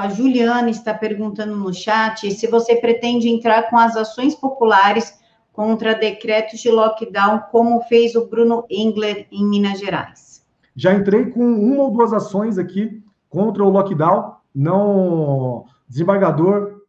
A Juliana está perguntando no chat se você pretende entrar com as ações populares contra decretos de lockdown, como fez o Bruno Engler em Minas Gerais. Já entrei com uma ou duas ações aqui contra o lockdown. Não, desembargador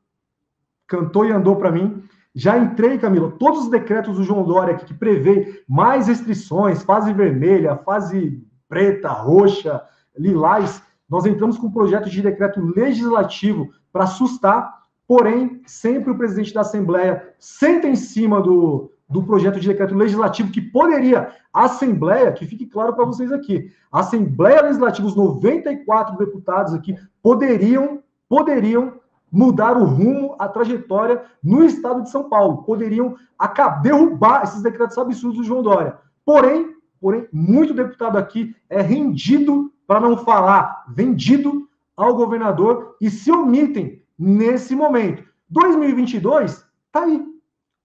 cantou e andou para mim. Já entrei, Camila, todos os decretos do João Dória aqui que prevê mais restrições, fase vermelha, fase preta, roxa, lilás, nós entramos com um projeto de decreto legislativo para assustar, porém, sempre o presidente da Assembleia senta em cima do, do projeto de decreto legislativo que poderia, a Assembleia, que fique claro para vocês aqui, a Assembleia Legislativa, os 94 deputados aqui, poderiam, poderiam mudar o rumo, a trajetória no estado de São Paulo, poderiam acabar, derrubar esses decretos absurdos do João Dória. Porém, porém, muito deputado aqui é rendido, para não falar vendido, ao governador e se omitem nesse momento. 2022 tá aí.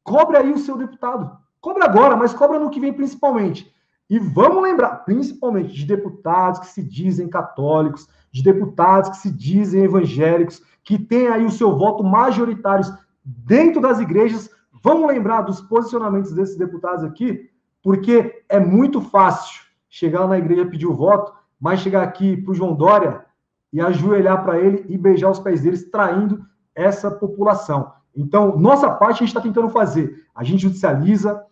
Cobre aí o seu deputado. Cobra agora, mas cobra no que vem principalmente. E vamos lembrar, principalmente, de deputados que se dizem católicos, de deputados que se dizem evangélicos, que têm aí o seu voto majoritário dentro das igrejas. Vamos lembrar dos posicionamentos desses deputados aqui, porque é muito fácil chegar na igreja pedir o voto, mas chegar aqui para o João Dória e ajoelhar para ele e beijar os pés deles, traindo essa população. Então, nossa parte a gente está tentando fazer. A gente judicializa.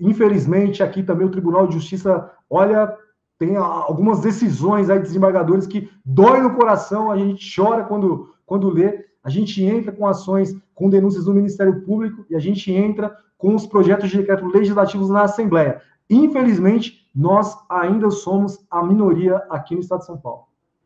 Infelizmente, aqui também o Tribunal de Justiça, olha, tem algumas decisões aí de desembargadores que dói no coração, a gente chora quando, quando lê. A gente entra com ações, com denúncias do Ministério Público e a gente entra com os projetos de decreto legislativos na Assembleia. Infelizmente, nós ainda somos a minoria aqui no Estado de São Paulo.